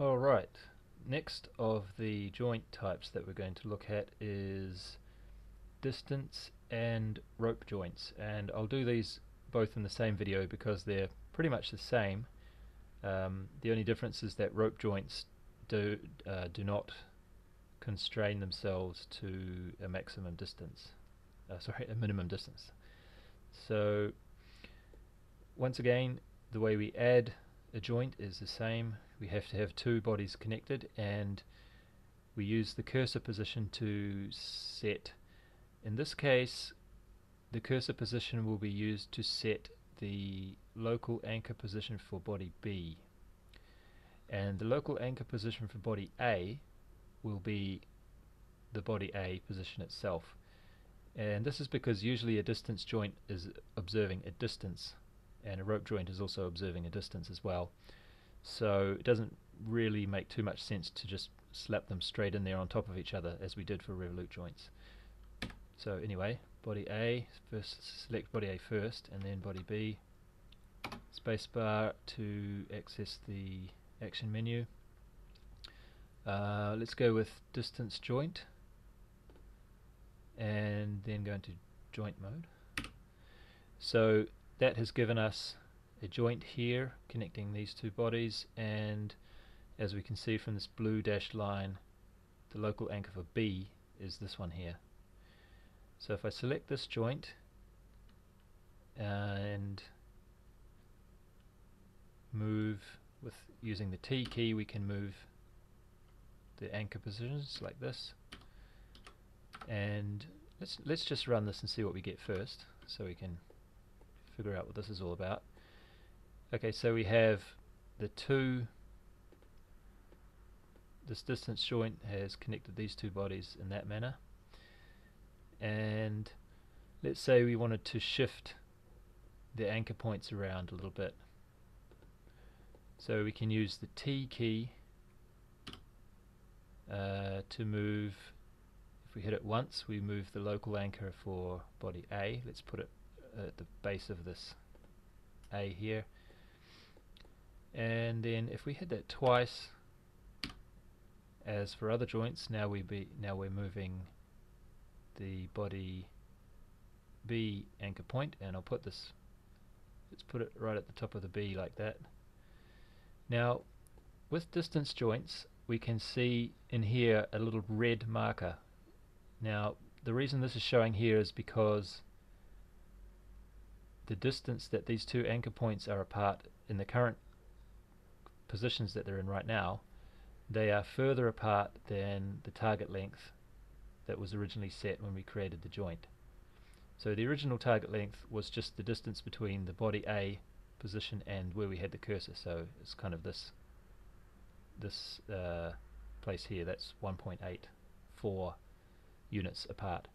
Alright, next of the joint types that we're going to look at is distance and rope joints. And I'll do these both in the same video because they're pretty much the same. Um, the only difference is that rope joints do, uh, do not constrain themselves to a maximum distance. Uh, sorry a minimum distance. So once again the way we add a joint is the same. We have to have two bodies connected and we use the cursor position to set. In this case the cursor position will be used to set the local anchor position for body B. And the local anchor position for body A will be the body A position itself. And this is because usually a distance joint is observing a distance and a rope joint is also observing a distance as well so it doesn't really make too much sense to just slap them straight in there on top of each other as we did for revolute joints. So anyway, body A, first select body A first and then body B. Spacebar to access the action menu. Uh, let's go with distance joint and then go into joint mode. So that has given us a joint here connecting these two bodies and as we can see from this blue dashed line the local anchor for B is this one here. So if I select this joint and move with using the T key we can move the anchor positions like this. And let's let's just run this and see what we get first so we can figure out what this is all about Okay, so we have the two, this distance joint has connected these two bodies in that manner. And let's say we wanted to shift the anchor points around a little bit. So we can use the T key uh, to move, if we hit it once, we move the local anchor for body A. Let's put it at the base of this A here. And then if we hit that twice as for other joints now we be now we're moving the body B anchor point and I'll put this let's put it right at the top of the B like that. Now with distance joints we can see in here a little red marker. Now the reason this is showing here is because the distance that these two anchor points are apart in the current positions that they're in right now, they are further apart than the target length that was originally set when we created the joint. So the original target length was just the distance between the body A position and where we had the cursor. So it's kind of this this uh, place here. That's 1.84 units apart.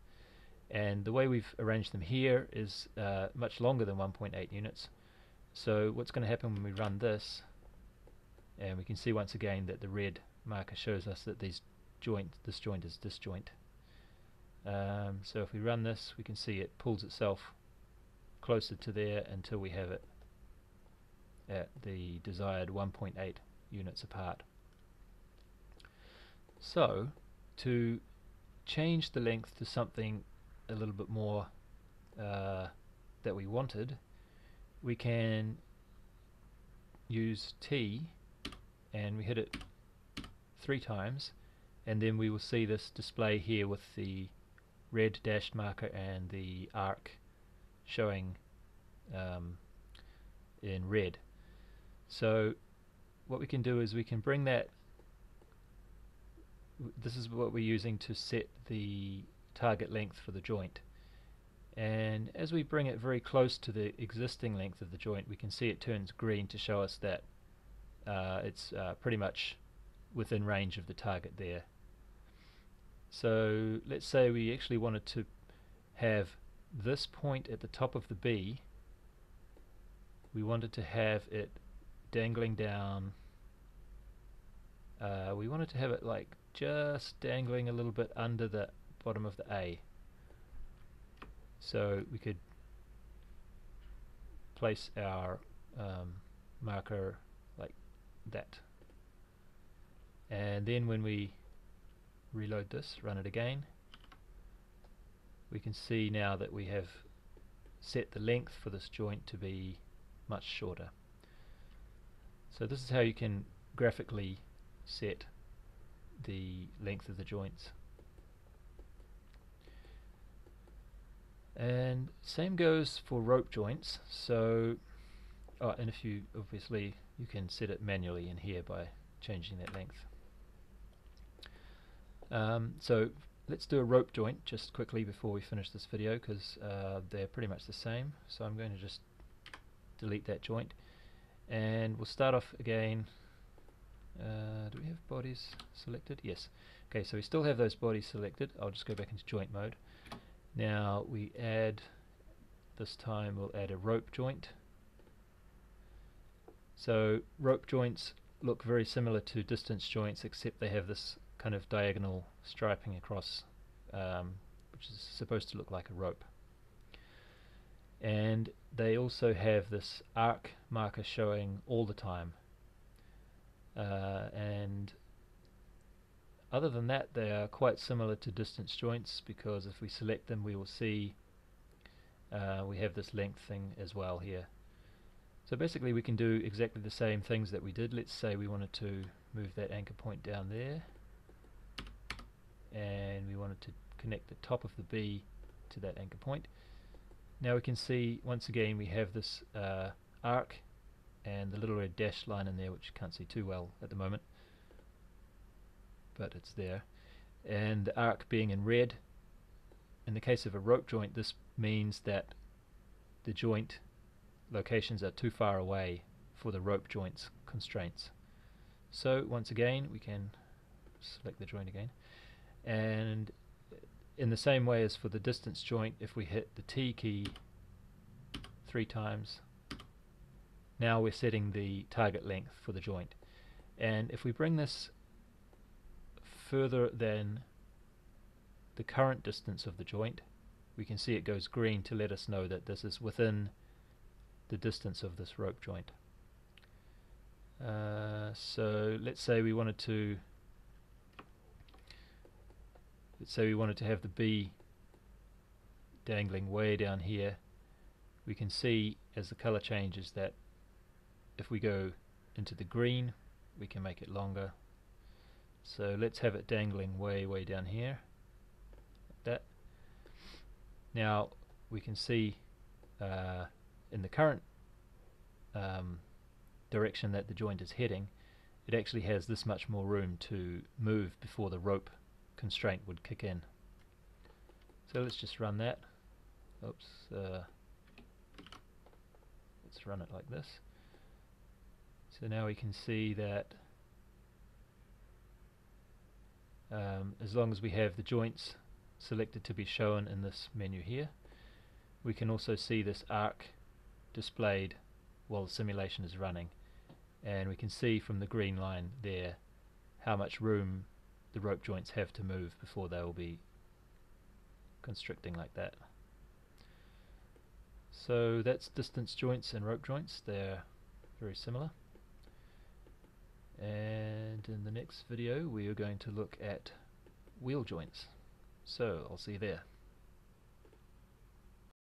And the way we've arranged them here is uh, much longer than 1.8 units. So what's going to happen when we run this and we can see once again that the red marker shows us that these joint this joint is disjoint um, so if we run this we can see it pulls itself closer to there until we have it at the desired 1.8 units apart so to change the length to something a little bit more uh, that we wanted we can use T and we hit it three times and then we will see this display here with the red dashed marker and the arc showing um, in red. So what we can do is we can bring that this is what we're using to set the target length for the joint and as we bring it very close to the existing length of the joint we can see it turns green to show us that uh, it's uh, pretty much within range of the target there. So let's say we actually wanted to have this point at the top of the B we wanted to have it dangling down uh, we wanted to have it like just dangling a little bit under the bottom of the A so we could place our um, marker like that. and then when we reload this, run it again, we can see now that we have set the length for this joint to be much shorter. So this is how you can graphically set the length of the joints. And same goes for rope joints. So, oh, and if you obviously you can set it manually in here by changing that length. Um, so let's do a rope joint just quickly before we finish this video because uh, they're pretty much the same. So I'm going to just delete that joint and we'll start off again uh, do we have bodies selected? Yes. Okay, so we still have those bodies selected. I'll just go back into joint mode. Now we add, this time we'll add a rope joint. So rope joints look very similar to distance joints except they have this kind of diagonal striping across um, which is supposed to look like a rope. And they also have this arc marker showing all the time uh, and other than that they are quite similar to distance joints because if we select them we will see uh, we have this length thing as well here. So basically we can do exactly the same things that we did. Let's say we wanted to move that anchor point down there and we wanted to connect the top of the B to that anchor point. Now we can see once again we have this uh, arc and the little red dash line in there which you can't see too well at the moment but it's there. And the arc being in red in the case of a rope joint this means that the joint locations are too far away for the rope joints constraints. So once again we can select the joint again. And in the same way as for the distance joint if we hit the T key three times now we're setting the target length for the joint. And if we bring this further than the current distance of the joint, we can see it goes green to let us know that this is within the distance of this rope joint. Uh, so let's say we wanted to let's say we wanted to have the B dangling way down here we can see as the color changes that if we go into the green we can make it longer so let's have it dangling way way down here. Like that. Now we can see uh, in the current um, direction that the joint is heading it actually has this much more room to move before the rope constraint would kick in. So let's just run that. Oops uh, let's run it like this. So now we can see that um, as long as we have the joints selected to be shown in this menu here, we can also see this arc displayed while the simulation is running. And we can see from the green line there how much room the rope joints have to move before they will be constricting like that. So that's distance joints and rope joints, they're very similar and in the next video we are going to look at wheel joints. So I'll see you there